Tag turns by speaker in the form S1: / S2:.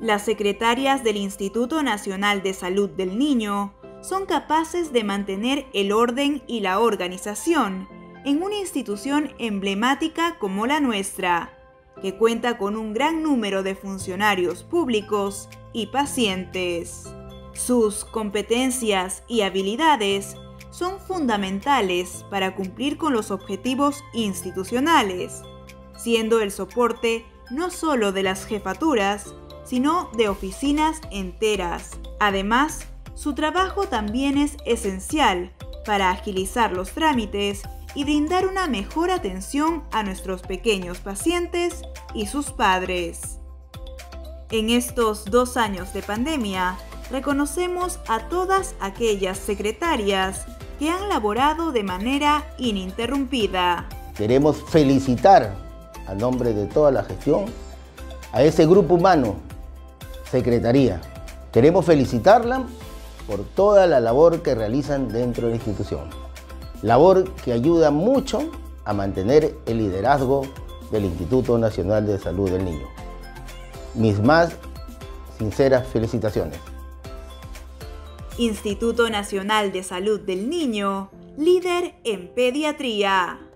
S1: Las secretarias del Instituto Nacional de Salud del Niño son capaces de mantener el orden y la organización en una institución emblemática como la nuestra, que cuenta con un gran número de funcionarios públicos y pacientes. Sus competencias y habilidades son fundamentales para cumplir con los objetivos institucionales, siendo el soporte no solo de las jefaturas, sino de oficinas enteras. Además, su trabajo también es esencial para agilizar los trámites y brindar una mejor atención a nuestros pequeños pacientes y sus padres. En estos dos años de pandemia, reconocemos a todas aquellas secretarias que han laborado de manera ininterrumpida.
S2: Queremos felicitar a nombre de toda la gestión a ese grupo humano, Secretaría. Queremos felicitarla por toda la labor que realizan dentro de la institución. Labor que ayuda mucho a mantener el liderazgo del Instituto Nacional de Salud del Niño. Mis más sinceras felicitaciones.
S1: Instituto Nacional de Salud del Niño, líder en pediatría.